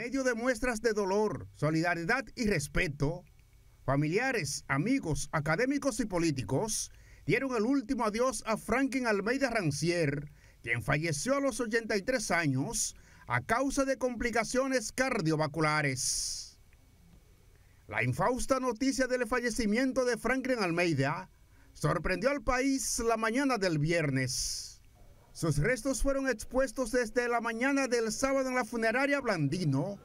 medio de muestras de dolor, solidaridad y respeto, familiares, amigos, académicos y políticos dieron el último adiós a Franklin Almeida Rancier, quien falleció a los 83 años a causa de complicaciones cardiovasculares. La infausta noticia del fallecimiento de Franklin Almeida sorprendió al país la mañana del viernes. Sus restos fueron expuestos desde la mañana del sábado en la funeraria Blandino,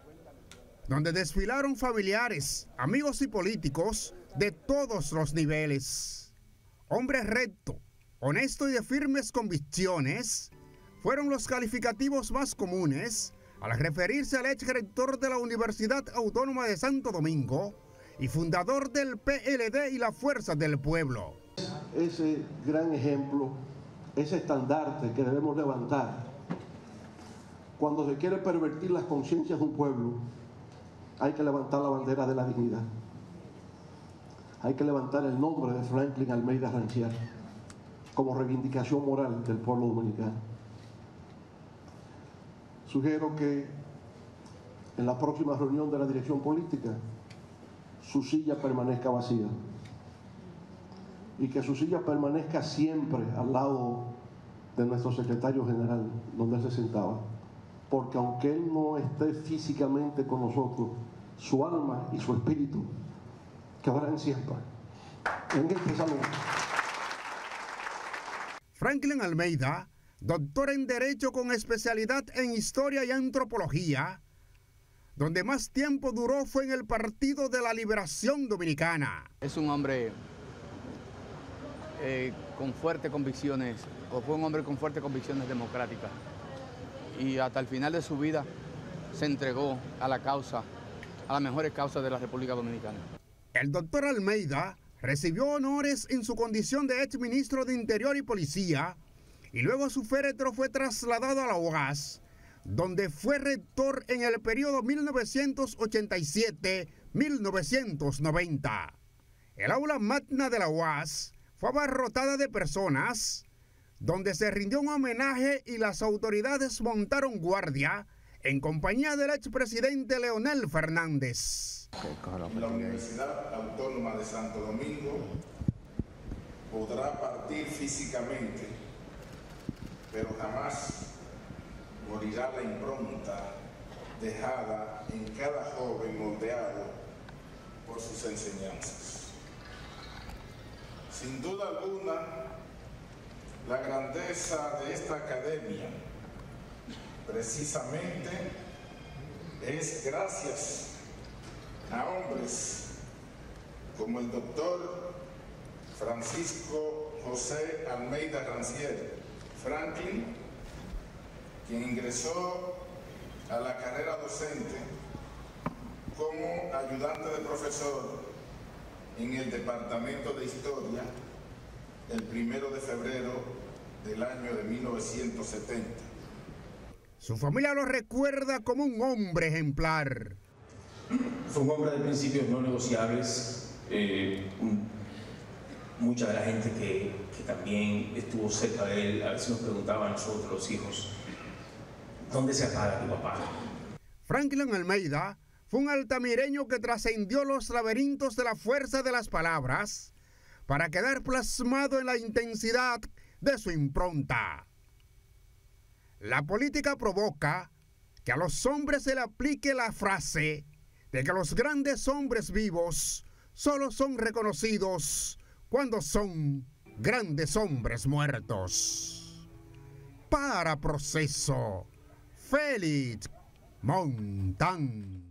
donde desfilaron familiares, amigos y políticos de todos los niveles. Hombre recto, honesto y de firmes convicciones, fueron los calificativos más comunes al referirse al ex rector de la Universidad Autónoma de Santo Domingo y fundador del PLD y la Fuerza del Pueblo. Ese gran ejemplo, ese estandarte que debemos levantar. Cuando se quiere pervertir las conciencias de un pueblo, hay que levantar la bandera de la dignidad. Hay que levantar el nombre de Franklin Almeida Ranchier como reivindicación moral del pueblo dominicano. Sugiero que en la próxima reunión de la dirección política su silla permanezca vacía y que su silla permanezca siempre al lado de nuestro secretario general, donde él se sentaba. Porque aunque él no esté físicamente con nosotros, su alma y su espíritu quedarán siempre en este salón. Franklin Almeida doctor en Derecho con especialidad en Historia y Antropología, donde más tiempo duró fue en el Partido de la Liberación Dominicana. Es un hombre eh, con fuertes convicciones, o fue un hombre con fuertes convicciones democráticas, y hasta el final de su vida se entregó a la causa, a las mejores causas de la República Dominicana. El doctor Almeida recibió honores en su condición de ex ministro de Interior y Policía, y luego su féretro fue trasladado a la UAS, donde fue rector en el periodo 1987-1990. El aula magna de la UAS fue abarrotada de personas, donde se rindió un homenaje y las autoridades montaron guardia en compañía del expresidente Leonel Fernández. La Universidad Autónoma de Santo Domingo podrá partir físicamente pero jamás morirá la impronta dejada en cada joven moldeado por sus enseñanzas. Sin duda alguna, la grandeza de esta academia precisamente es gracias a hombres como el doctor Francisco José Almeida Rancier, Franklin, quien ingresó a la carrera docente como ayudante de profesor en el Departamento de Historia el primero de febrero del año de 1970. Su familia lo recuerda como un hombre ejemplar. Fue un hombre de principios no negociables, eh, mucha de la gente que, también estuvo cerca de él, a veces nos preguntaba a nosotros, los hijos, ¿dónde se apaga tu papá? Franklin Almeida un altamireño que trascendió los laberintos de la fuerza de las palabras para quedar plasmado en la intensidad de su impronta. La política provoca que a los hombres se le aplique la frase de que los grandes hombres vivos solo son reconocidos cuando son grandes hombres muertos. Para proceso, Félix Montán.